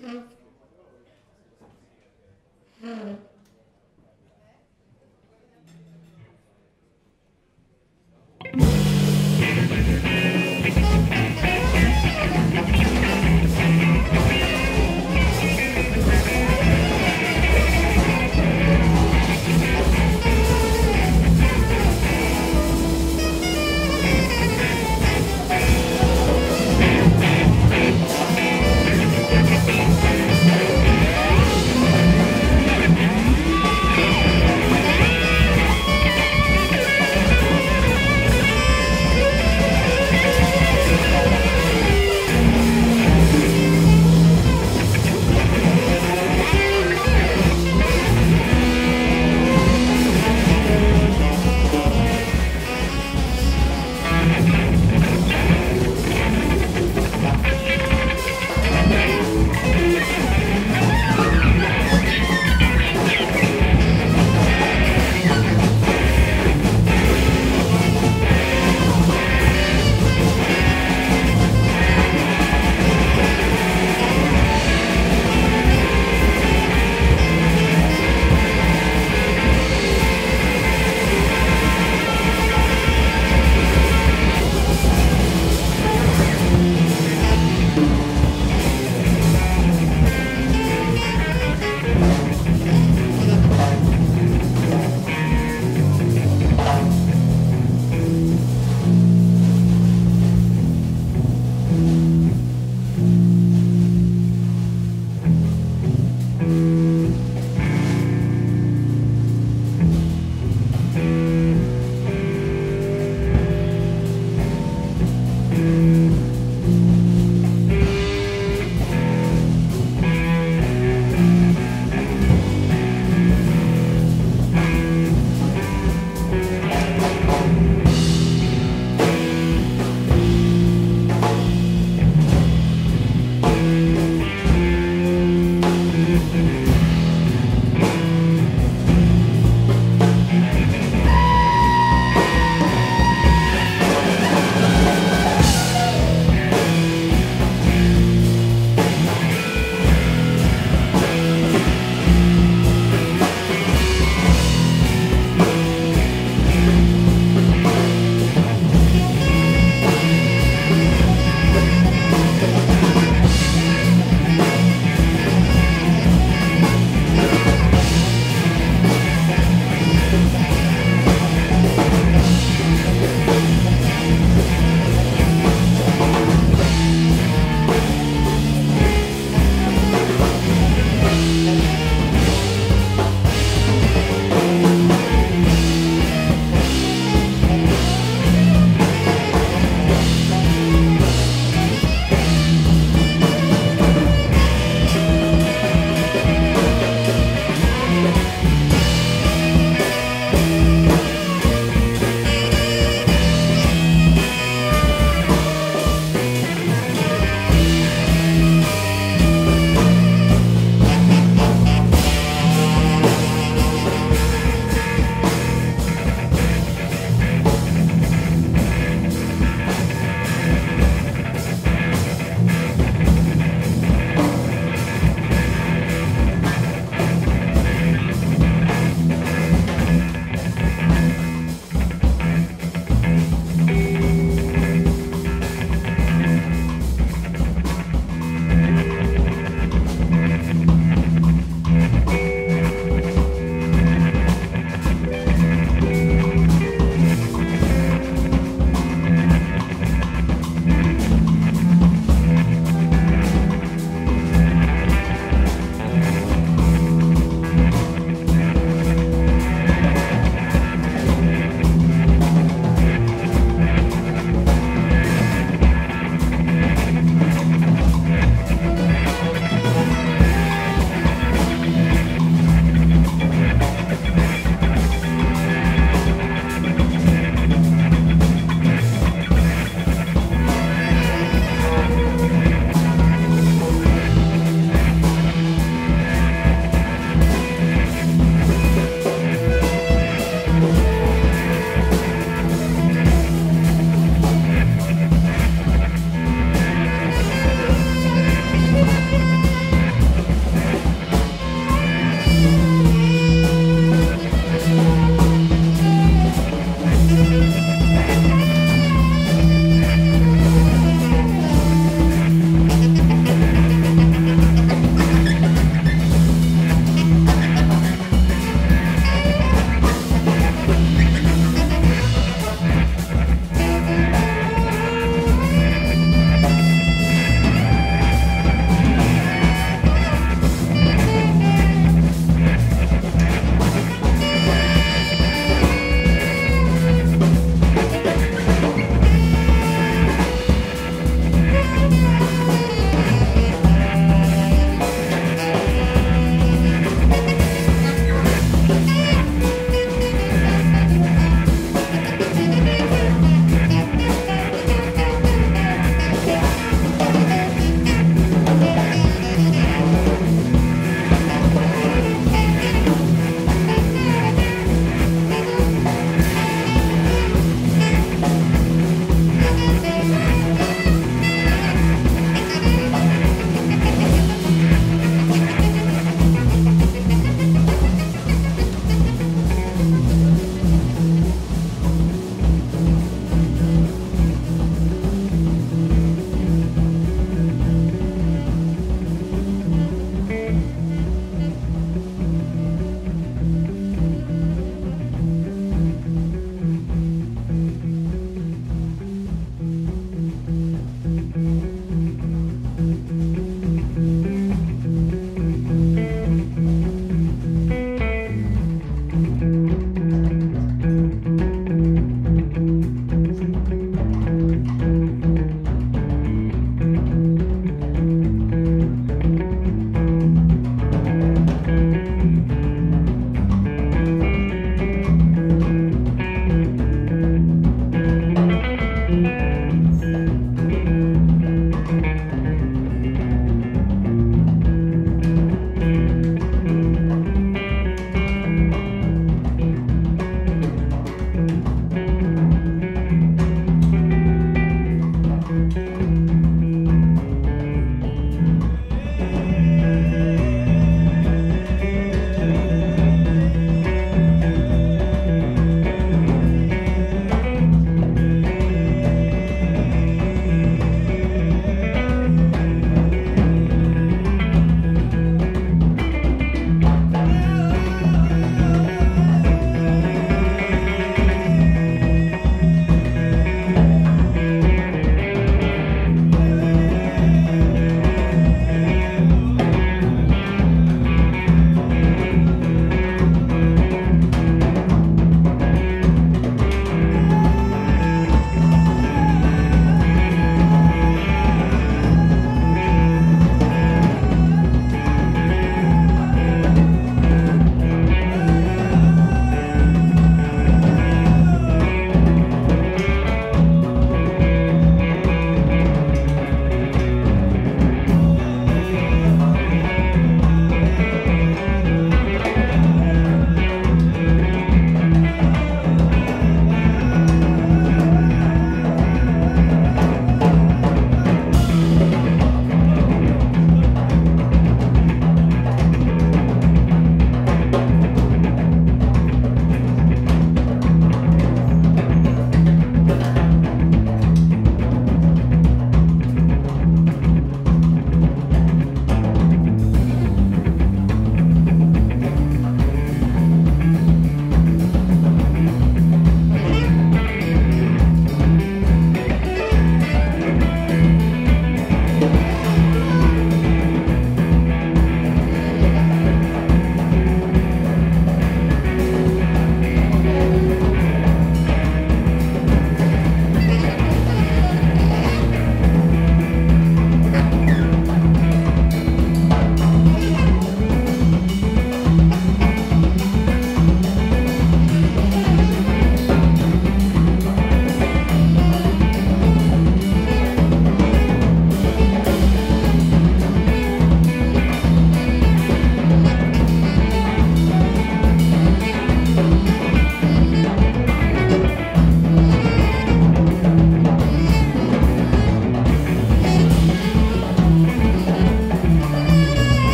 Hmm.